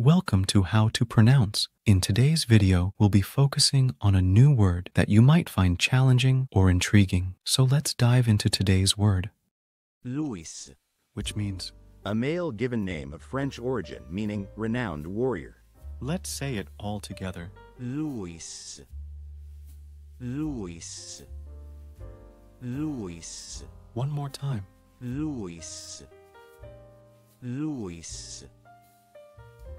Welcome to How to Pronounce. In today's video, we'll be focusing on a new word that you might find challenging or intriguing. So let's dive into today's word, Louis, which means A male given name of French origin meaning renowned warrior. let's say it all together. Louis, Louis, Louis, One more time. Louis, Louis,